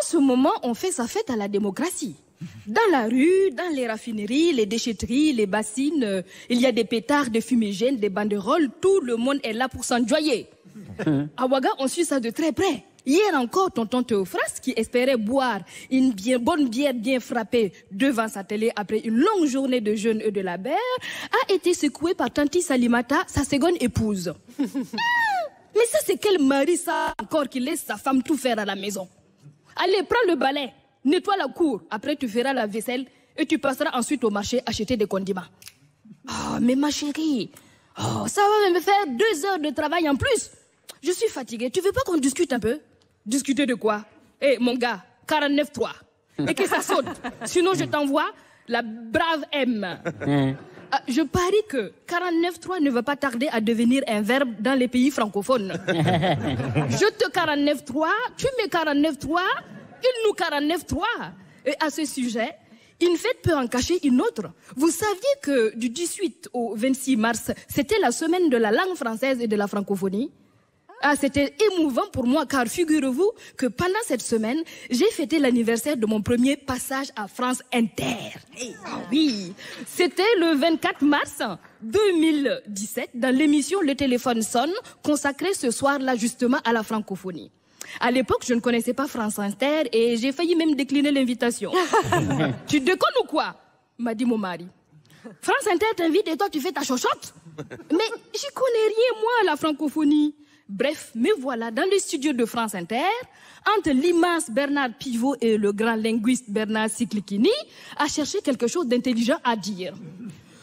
En ce moment, on fait sa fête à la démocratie. Dans la rue, dans les raffineries, les déchetteries, les bassines, euh, il y a des pétards, des fumigènes, des banderoles, tout le monde est là pour s'enjoyer. À Ouaga, on suit ça de très près. Hier encore, tonton Théophras, qui espérait boire une bien, bonne bière bien frappée devant sa télé après une longue journée de jeûne et de la bière, a été secoué par Tanti Salimata, sa seconde épouse. Ah, Mais ça, c'est quel mari, ça, encore, qui laisse sa femme tout faire à la maison? Allez, prends le balai, nettoie la cour, après tu feras la vaisselle et tu passeras ensuite au marché acheter des condiments. Oh, mais ma chérie, oh, ça va me faire deux heures de travail en plus. Je suis fatiguée. Tu veux pas qu'on discute un peu? Discuter de quoi? Eh, mon gars, 49.3. Et que ça saute. Sinon, je t'envoie la brave M. Ah, je parie que 49.3 ne va pas tarder à devenir un verbe dans les pays francophones. je te 49.3, tu mets 49.3, il nous 49.3. Et à ce sujet, une fête peut en cacher une autre. Vous saviez que du 18 au 26 mars, c'était la semaine de la langue française et de la francophonie? Ah, c'était émouvant pour moi car figurez-vous que pendant cette semaine, j'ai fêté l'anniversaire de mon premier passage à France Inter. Ah oui, c'était le 24 mars 2017 dans l'émission Le téléphone sonne consacrée ce soir-là justement à la francophonie. À l'époque, je ne connaissais pas France Inter et j'ai failli même décliner l'invitation. tu déconnes ou quoi? m'a dit mon mari. France Inter t'invite et toi tu fais ta chochotte? Mais j'y connais rien moi à la francophonie. Bref, me voilà dans le studio de France Inter, entre l'immense Bernard Pivot et le grand linguiste Bernard Siklikini, à chercher quelque chose d'intelligent à dire.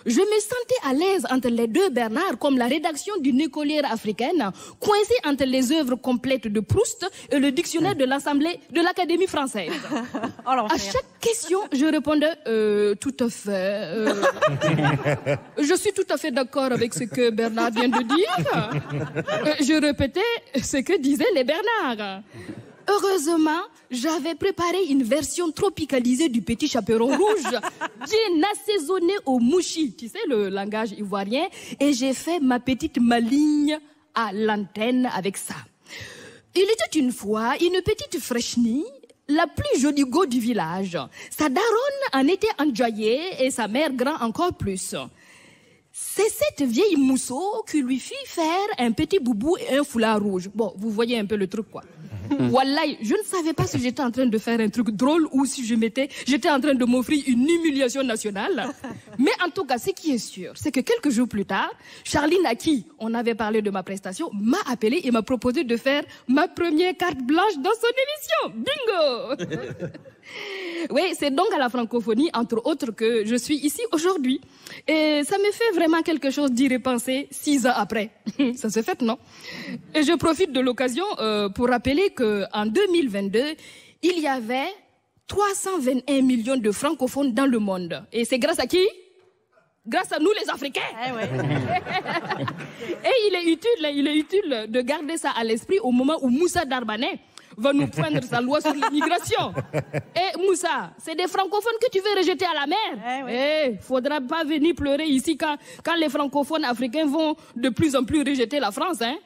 Je me sentais à l'aise entre les deux Bernard, comme la rédaction d'une écolière africaine, coincée entre les œuvres complètes de Proust et le dictionnaire de l'Assemblée de l'Académie française. Oh, À chaque question, je répondais euh, tout à fait. euh, je suis tout à fait d'accord avec ce que Bernard vient de dire. Euh, je répétais ce que disaient les Bernards. Heureusement, j'avais préparé une version tropicalisée du petit chaperon rouge, bien assaisonné au mouchi, tu sais, le langage ivoirien, et j'ai fait ma petite maligne à l'antenne avec ça. Il était une fois une petite fraîchenie, la plus jolie go du village. Sa daronne en était enjoyée et sa mère grand encore plus. C'est cette vieille mousseau qui lui fit faire un petit boubou et un foulard rouge. Bon, vous voyez un peu le truc, quoi. Wallahi, je ne savais pas si j'étais en train de faire un truc drôle ou si je m'étais, j'étais en train de m'offrir une humiliation nationale. Mais en tout cas, ce qui est sûr, c'est que quelques jours plus tard, Charline, à qui on avait parlé de ma prestation, m'a appelé et m'a proposé de faire ma première carte blanche dans son émission. Bingo! Oui, c'est donc à la francophonie, entre autres, que je suis ici aujourd'hui. Et ça me fait vraiment quelque chose d'y repenser six ans après. ça se fait, non? Et je profite de l'occasion euh, pour rappeler que en 2022, il y avait 321 millions de francophones dans le monde. Et c'est grâce à qui? Grâce à nous les Africains. Eh ouais. Et il est utile, il est utile de garder ça à l'esprit au moment où Moussa Darbanet va nous prendre sa loi sur l'immigration. Et Moussa, c'est des francophones que tu veux rejeter à la mer. Eh oui. Eh, faudra pas venir pleurer ici quand, quand les francophones africains vont de plus en plus rejeter la France, hein.